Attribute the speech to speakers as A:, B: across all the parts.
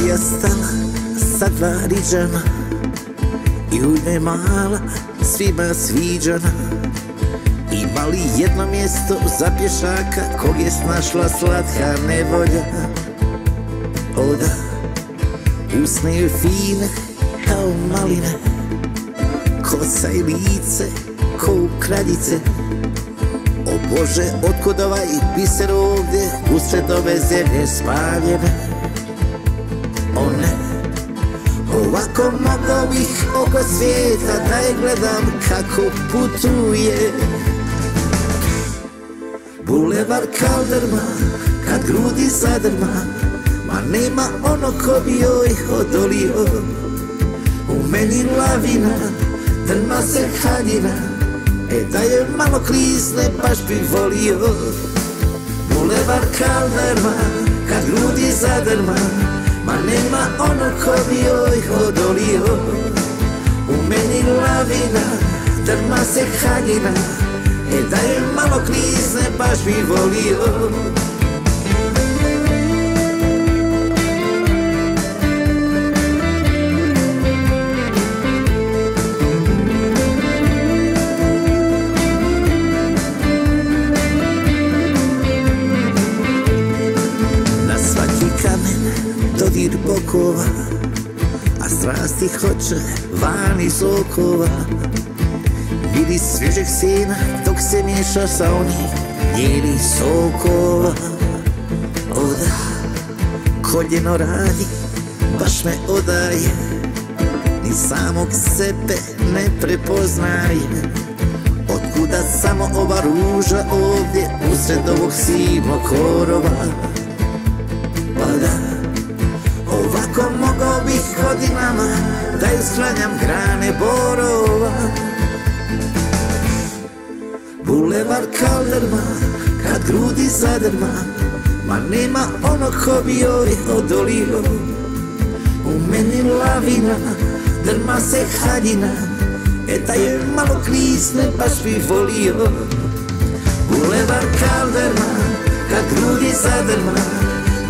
A: Stala sa dva riđana I u njoj mala svima sviđana. Imali jedno mjesto za pješaka Kog je snašla slatka nevolja? O da, usne joj fine kao maline Kosa i lice ko u kraljice. O Bože, otkud ovaj biser ovdje Usred ove zemlje spaljene O ne, ovako mogao bih oko svijeta Da je gledam kako putuje. Bulevar Kalderma, kad grudi zadrma Ma nema ono ko bi joj odolio. U meni lavina, drma se haljina E da je malo klizne baš bi volio. Bulevar Kalderma, kad grudi zadrma Ma nema ono ko bi joj odolio U meni lavina, drma se haljina. E da je malo klizne baš bi volio dodir bokova A strasti hoće van iz okova. Vidi svježeg sina dok se miješa sa onih njenih sokova O da, koljeno radi, baš me odaje. Ni samog sebe ne prepoznaje. Otkuda samo ova ruža ovdje usred ovog sivog korova godinama Da ju sklanjam grane borova. Bulevar Kalderma, kad grudi zadrma Ma nema ono ko bi joj odolio. U meni lavina, drma se haljina E da je malo klizne baš bi volio. Bulevar Kalderma, kad grudi zadrma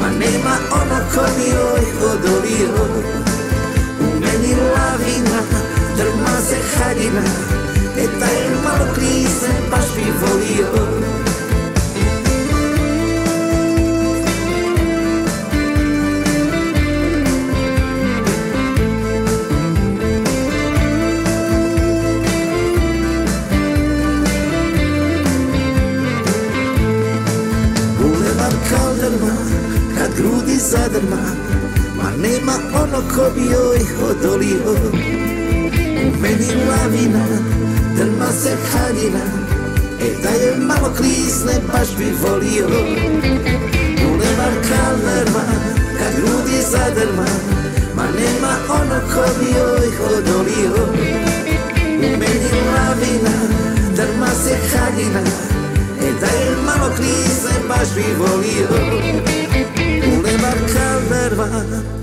A: Ma nema ono ko bi joj odolio meni lavina, drma se haljina E kad grudi zadrma Ma nema ono ko bi joj odolio U meni lavina, drma se haljina E da je malo klizne baš bi volio. Bulevar Kalderma, kad grudi zadrma Ma nema ono ko bi joj odolio U meni lavina, drma se haljina E da je malo klizne baš bi volio Bulevar Kalderma